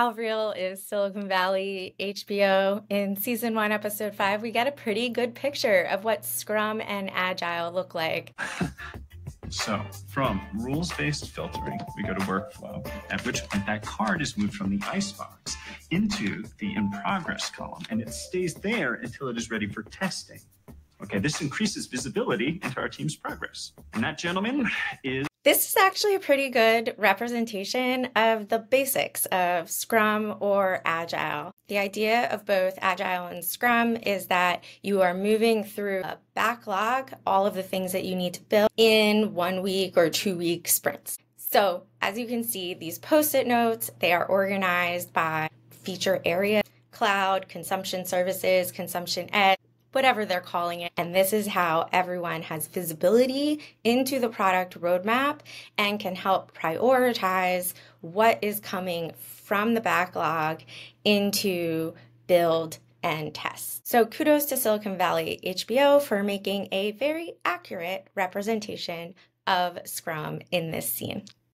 How real is Silicon Valley HBO? In season one, episode five, we get a pretty good picture of what Scrum and Agile look like. So, from rules based filtering, we go to workflow, at which point that card is moved from the icebox into the in progress column, and it stays there until it is ready for testing. Okay, this increases visibility into our team's progress. And that, gentlemen, is this is actually a pretty good representation of the basics of Scrum or Agile. The idea of both Agile and Scrum is that you are moving through a backlog, all of the things that you need to build in one week or two week sprints. So, as you can see, these post it notes, they are organized by feature area, cloud, consumption services, consumption edge, whatever they're calling it. And this is how everyone has visibility into the product roadmap and can help prioritize what is coming from the backlog into build and test. So kudos to Silicon Valley HBO for making a very accurate representation of Scrum in this scene.